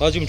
아 지금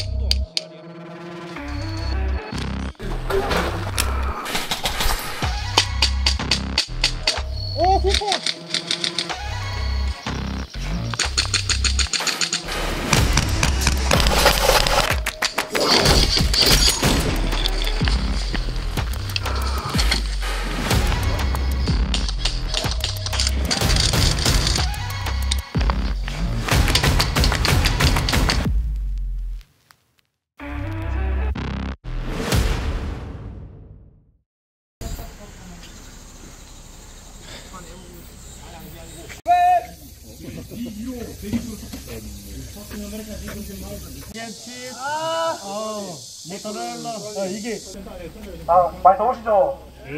아, 많이 더우시죠? 네.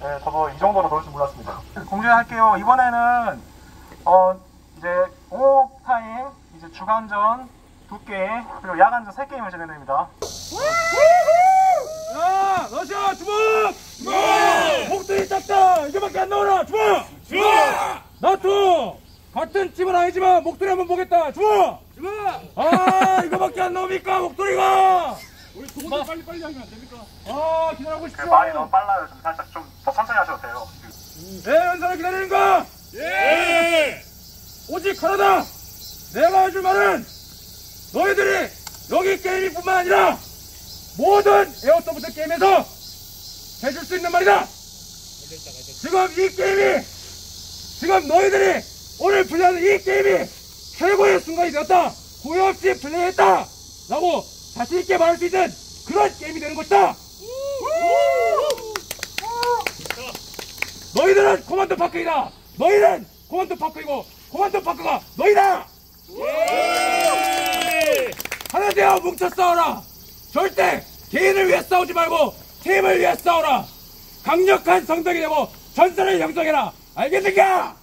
네, 저도 이 정도로 더울 줄 몰랐습니다. 공개할게요. 이번에는 어 이제 오후 타임 이제 주간전 두 게임 그리고 야간전 세 게임을 진행됩니다. 야, 러시아 주먹! 주먹! 목들이 작다! 이거밖에 안 나오나! 주먹! 주먹! 나토! 같은 팀은 아니지만 목도리 한번 보겠다! 주먹! 주먹! 아, 이거밖에 안 나옵니까? 목도리가! 우리 두분 빨리 빨리 하면 안 됩니까? 아, 기다리고 그 있십시오! 말이 너무 빨라요. 좀 살짝 좀 더 천천히 하셔도 돼요. 내 연사를 기다리는 거! 예! 오직 하나다! 내가 해줄 말은 너희들이 여기 게임이 뿐만 아니라 모든 에어소프트 게임에서 해줄 수 있는 말이다! 지금 이 게임이 지금 너희들이 오늘 플레이하는 이 게임이 최고의 순간이 되었다! 후회 없이 플레이했다! 라고 자신있게 말할 수 있는 그런 게임이 되는 것이다! 너희들은 코만도 파크이다. 너희는 코만도 파크이고 코만도 파크가 너희다. 하나 되어 뭉쳐 싸워라. 절대 개인을 위해 싸우지 말고 팀을 위해 싸워라. 강력한 성덕이 되고 전선을 형성해라. 알겠는가?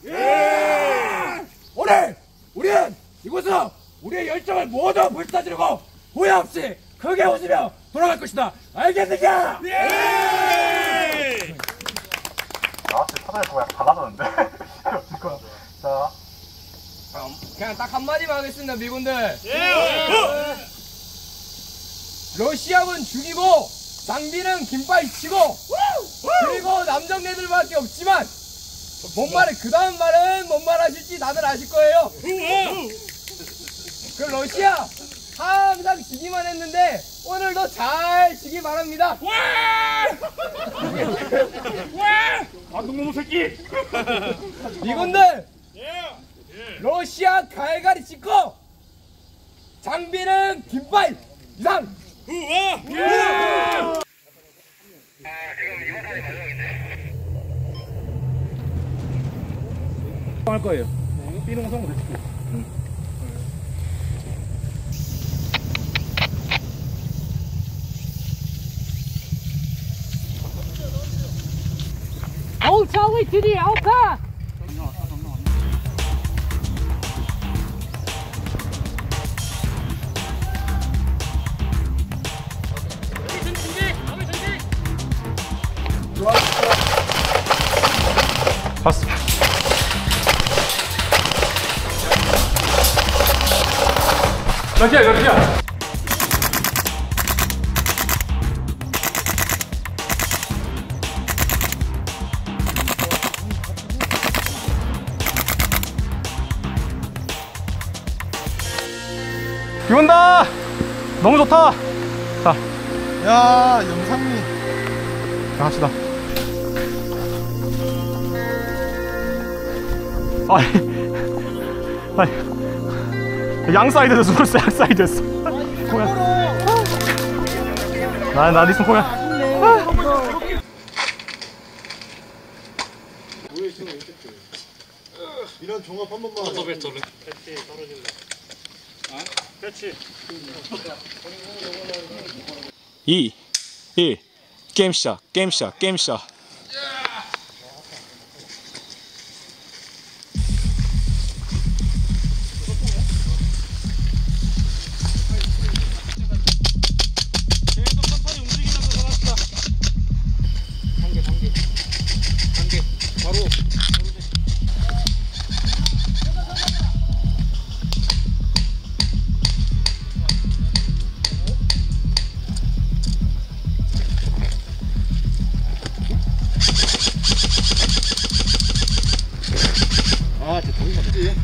오늘 우리는 이곳에서 우리의 열정을 모두 불사지르고 후회 없이 크게 웃으며 돌아갈 것이다. 알겠는가? 나한테 사전에 약간 달라졌는데. 자, 그냥 딱 한마디만 하겠습니다, 미군들. 러시아군 죽이고, 장비는 김빨 치고, 그리고 남정네들밖에 없지만, 뭔 말을, 그 다음 말은 뭔 말 하실지 다들 아실 거예요. 그 러시아, 항상 지기만 했는데, 오늘도 잘 지기 바랍니다. 안동놈 새끼! 미군들! 러시아 갈갈이 찍고, 장비는 김빨 이상! 할 거예요. 삐농성 레스큐. Old Charlie to the Alka! 봤어. 러시아, 러시아! 비 온다! 너무 좋다! 자, 야 영상미 자, 갑시다. 아니, 아니, 양 사이드에서 숨을 양 사이드에서. 포야. 나, 나 니슨 포야. 이런 종합 한 번만 이, 일, 게임 시작, 게임 시작, 게임 시작. 던지지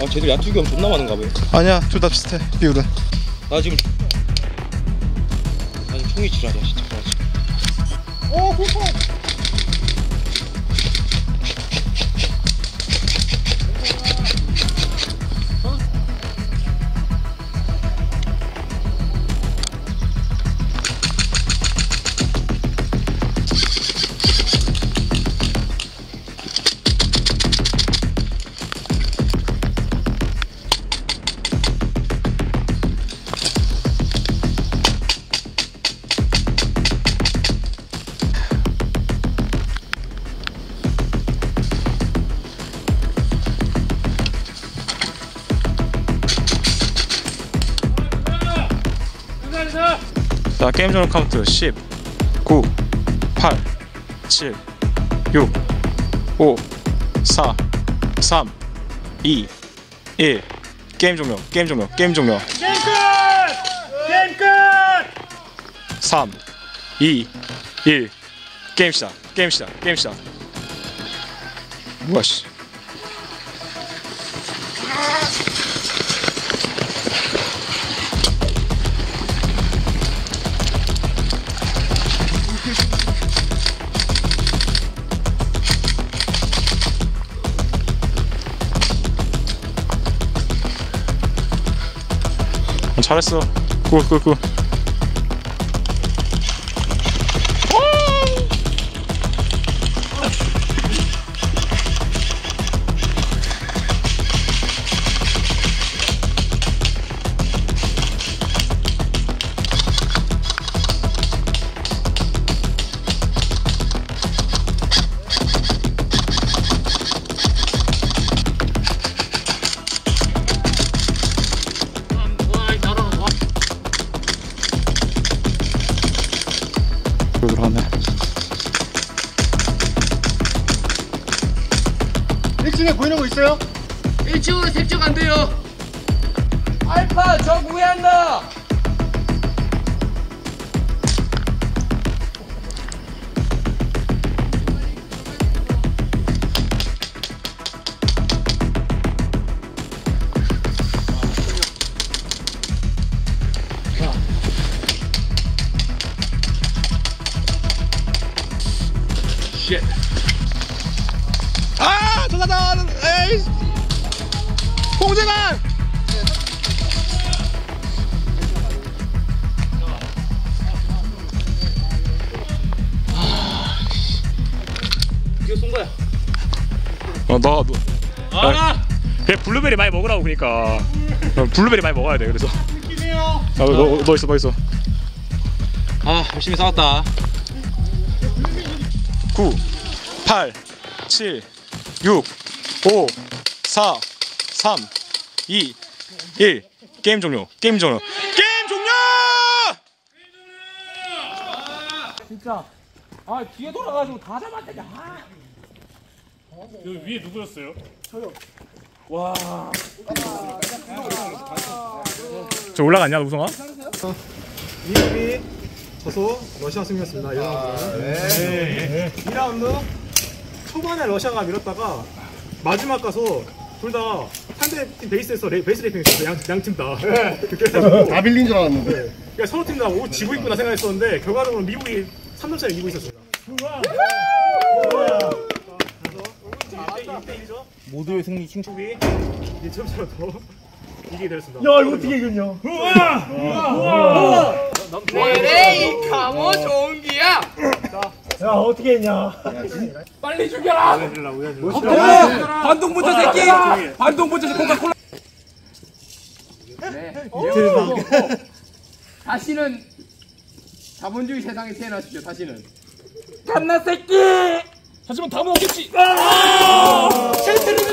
아, 쟤들 야투기 엄 존나 많은가 봐요. 아니야 둘 다 비슷해 비율은. 나 지금 나 지금 총이 지랄이야 진짜. 나지 자 게임 종료 카운트 10 9 8 7 6 5 4 3 2 1 게임 종료 게임 종료 게임 종료. 게임 끝! 게임 끝! 3 2 1 게임 시작 게임 시작 게임 시작. 뭐야 씨 잘했어. 굿굿굿 1층에 보이는 거 있어요? 1층으로 색적 안 돼요. 알파 적 우회한다. 어, 너, 너. 아! 그래, 블루베리 많이 먹으라고, 그니까. 어, 블루베리 많이 먹어야 돼, 그래서. 아, 너, 너, 너 있어, 너 있어. 아 열심히 싸웠다 9, 8, 7, 6, 5, 4, 3, 2, 1. 게임 종료, 게임 종료. 게임 종료! 진짜 아 뒤에 돌아가지고 다 잡았대 아. 여기 위에 누구였어요? 저요. 와. 저 올라갔냐, 우성아? 미국이 져서 러시아 승리했습니다. 1라운드. 네. 2라운드 초반에 러시아가 밀었다가 마지막 가서 둘 다 상대팀 베이스에서 레, 베이스 raping 했어요. 양, 양팀 다. 그래서 다 밀린 줄 알았는데 그러니까 서로 팀다오 지고 있구나 생각했었는데 결과적으로 미국이 3점차를 이기고 있었습니다. 모두의 승리 칭찬이 2점차로 더 이기게 되었습니다. 야 이거 어떻게 이겼냐? 에이 강호 좋은 기야. 야 어떻게 했냐? 빨리 죽여라. 반동부터 새끼. 반동부터 새끼 코카콜라. 네. 다시는 자본주의 세상에 태어나십시오. 다시는. 갓나 새끼. 하지만 다음은 없겠지! 셀트리